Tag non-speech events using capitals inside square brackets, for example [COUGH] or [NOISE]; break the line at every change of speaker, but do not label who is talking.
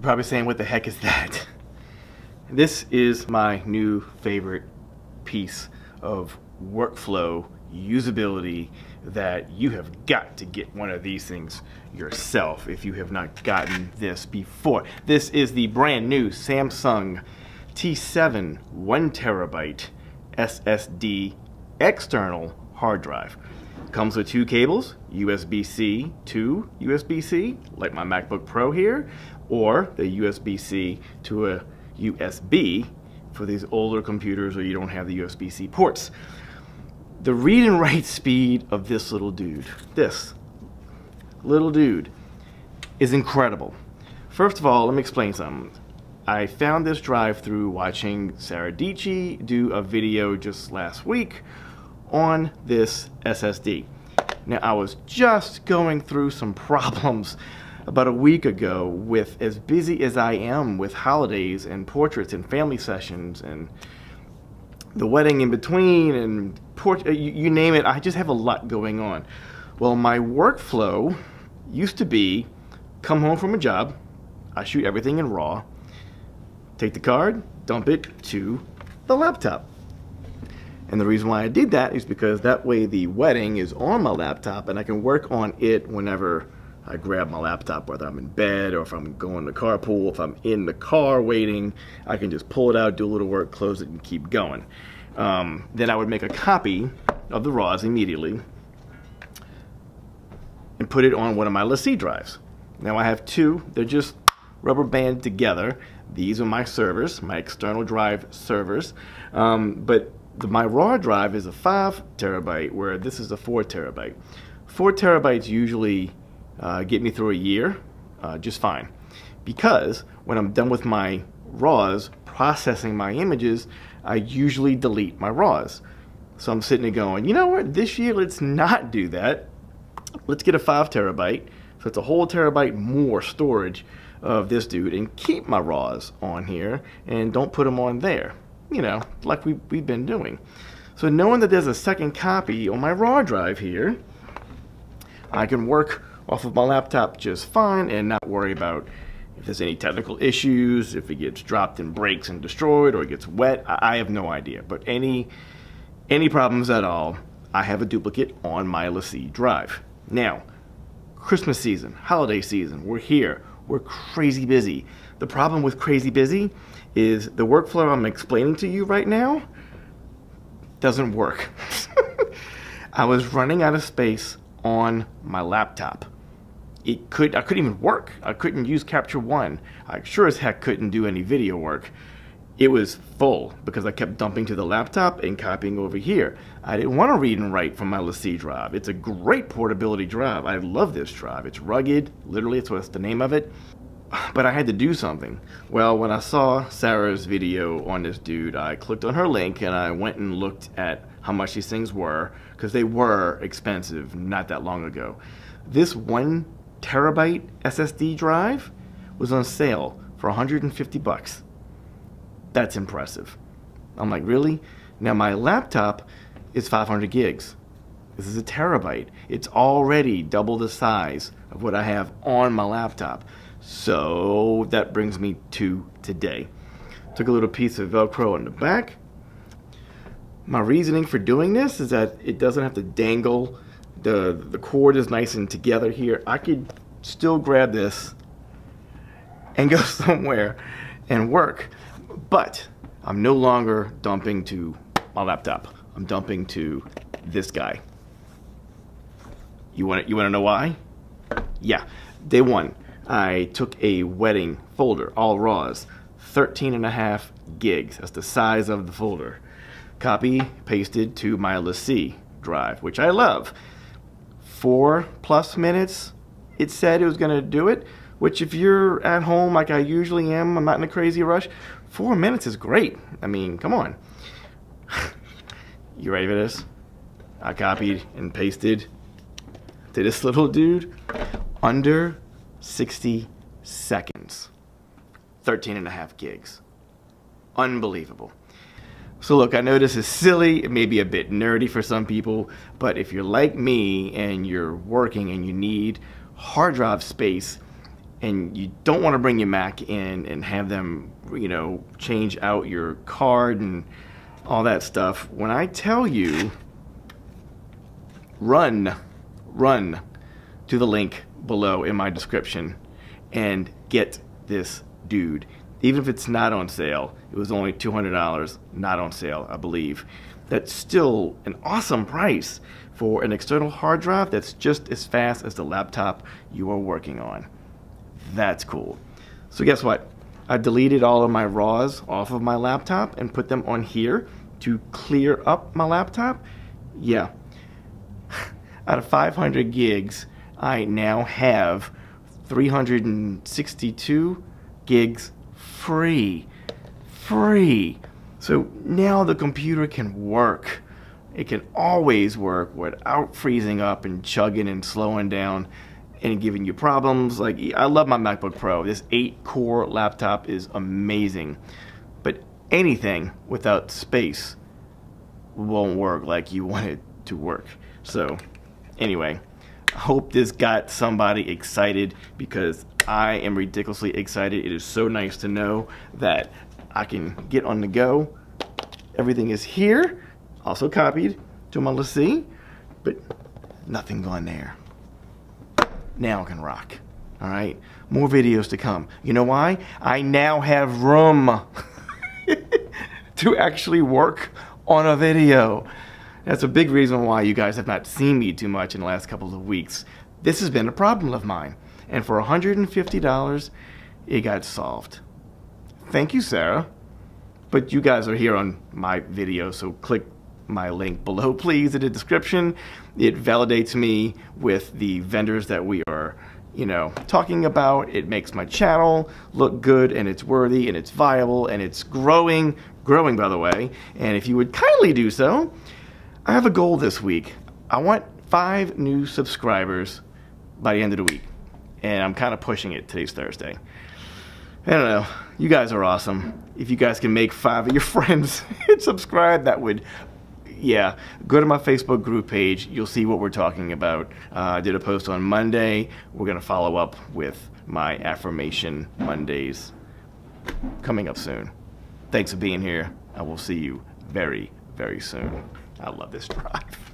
You're probably saying, what the heck is that? This is my new favorite piece of workflow usability that you have got to get one of these things yourself if you have not gotten this before. This is the brand new Samsung T7 one terabyte SSD external hard drive. Comes with two cables, USB-C to USB-C, like my MacBook Pro here, or the USB-C to a USB for these older computers where you don't have the USB-C ports. The read and write speed of this little dude, this little dude, is incredible. First of all, let me explain something. I found this drive through watching Sara Dietschy do a video just last week on this SSD. Now I was just going through some problems about a week ago with as busy as I am with holidays and portraits and family sessions and the wedding in between and port uh, you, you name it I just have a lot going on. Well my workflow used to be come home from a job I shoot everything in RAW take the card dump it to the laptop and the reason why I did that is because that way the wedding is on my laptop and I can work on it whenever I grab my laptop, whether I'm in bed or if I'm going to carpool, if I'm in the car waiting, I can just pull it out, do a little work, close it, and keep going. Um, then I would make a copy of the RAWs immediately and put it on one of my LaCie drives. Now I have two, they're just rubber banded together. These are my servers, my external drive servers. Um, but the, my raw drive is a 5 terabyte, where this is a 4 terabyte. 4 terabytes usually uh, get me through a year uh, just fine. Because when I'm done with my RAWs, processing my images, I usually delete my RAWs. So I'm sitting there going, you know what, this year let's not do that. Let's get a 5 terabyte, so it's a whole terabyte more storage of this dude, and keep my RAWs on here, and don't put them on there you know, like we, we've been doing. So knowing that there's a second copy on my raw drive here, I can work off of my laptop just fine and not worry about if there's any technical issues, if it gets dropped and breaks and destroyed or it gets wet, I have no idea. But any, any problems at all, I have a duplicate on my LaCie drive. Now, Christmas season, holiday season, we're here. We're crazy busy. The problem with crazy busy is the workflow I'm explaining to you right now doesn't work. [LAUGHS] I was running out of space on my laptop. It could I couldn't even work. I couldn't use Capture One. I sure as heck couldn't do any video work. It was full because I kept dumping to the laptop and copying over here. I didn't want to read and write from my LaCie drive. It's a great portability drive. I love this drive. It's rugged, literally, it's what's the name of it but I had to do something. Well, when I saw Sara's video on this dude, I clicked on her link and I went and looked at how much these things were because they were expensive not that long ago. This one terabyte SSD drive was on sale for 150 bucks. That's impressive. I'm like, really? Now my laptop is 500 gigs. This is a terabyte. It's already double the size of what I have on my laptop. So that brings me to today. Took a little piece of Velcro on the back. My reasoning for doing this is that it doesn't have to dangle. The, the cord is nice and together here. I could still grab this and go [LAUGHS] somewhere and work. But I'm no longer dumping to my laptop. I'm dumping to this guy. You want you want to know why? Yeah, day one. I took a wedding folder, all RAWs, 13 and a half gigs. That's the size of the folder. Copy, pasted to my LaCie drive, which I love. Four plus minutes, it said it was gonna do it, which if you're at home like I usually am, I'm not in a crazy rush, four minutes is great. I mean, come on. you ready for this? I copied and pasted to this little dude under 60 seconds. 13 and a half gigs. Unbelievable. So look, I know this is silly, it may be a bit nerdy for some people, but if you're like me and you're working and you need hard drive space, and you don't want to bring your Mac in and have them, you know, change out your card and all that stuff. When I tell you, run, run to the link below in my description and get this dude. Even if it's not on sale, it was only $200, not on sale, I believe. That's still an awesome price for an external hard drive that's just as fast as the laptop you are working on. That's cool. So guess what? I deleted all of my RAWs off of my laptop and put them on here to clear up my laptop. Yeah. [LAUGHS] Out of 500 gigs, I now have 362 gigs free. Free. So now the computer can work. It can always work without freezing up and chugging and slowing down and giving you problems. Like I love my MacBook Pro. This 8 core laptop is amazing. But anything without space won't work like you want it to work. So anyway, hope this got somebody excited because I am ridiculously excited. It is so nice to know that I can get on the go. Everything is here, also copied to my LaCie, but nothing gone there now I can rock. All right, more videos to come. You know why? I now have room [LAUGHS] to actually work on a video. That's a big reason why you guys have not seen me too much in the last couple of weeks. This has been a problem of mine. And for $150, it got solved. Thank you, Sara. But you guys are here on my video, so click my link below, please, in the description. It validates me with the vendors that we are, you know, talking about. It makes my channel look good and it's worthy and it's viable and it's growing, growing, by the way. And if you would kindly do so, I have a goal this week. I want five new subscribers by the end of the week. And I'm kind of pushing it. Today's Thursday. I don't know. You guys are awesome. If you guys can make five of your [LAUGHS] friends hit [LAUGHS] subscribe, that would yeah, go to my Facebook group page. You'll see what we're talking about. Uh, I did a post on Monday. We're going to follow up with my Affirmation Mondays coming up soon. Thanks for being here. I will see you very, very soon. I love this drive.